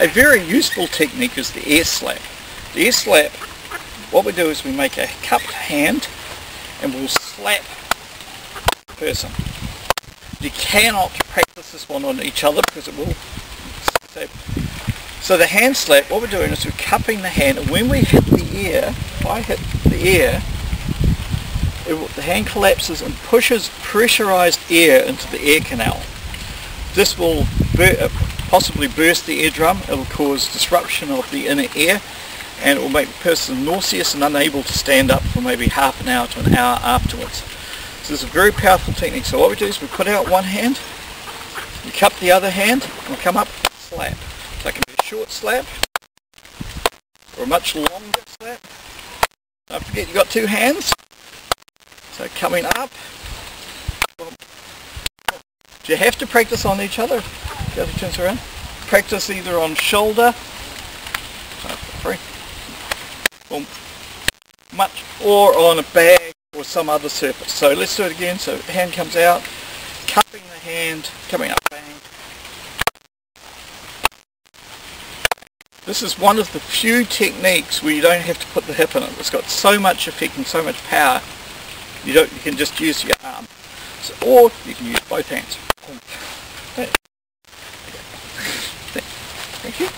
A very useful technique is the ear slap. The ear slap, what we do is we make a cupped hand and we'll slap the person. You cannot practice this one on each other because it will so, so the hand slap, what we're doing is we're cupping the hand and when we hit the ear, if I hit the ear, it, the hand collapses and pushes pressurized air into the ear canal. This will possibly burst the eardrum, it will cause disruption of the inner ear and it will make the person nauseous and unable to stand up for maybe half an hour to an hour afterwards. So this is a very powerful technique. So what we do is we put out one hand, we cup the other hand, and we come up, slap. So it can be a short slap, or a much longer slap. Don't forget you've got two hands. So coming up, you have to practice on each other? The other turns around. Practice either on shoulder, free, or much, or on a bag or some other surface. So let's do it again. So hand comes out, cupping the hand, coming up, bang. This is one of the few techniques where you don't have to put the hip in it. It's got so much effect and so much power. You don't. You can just use your arm, so, or you can use both hands. Thank you.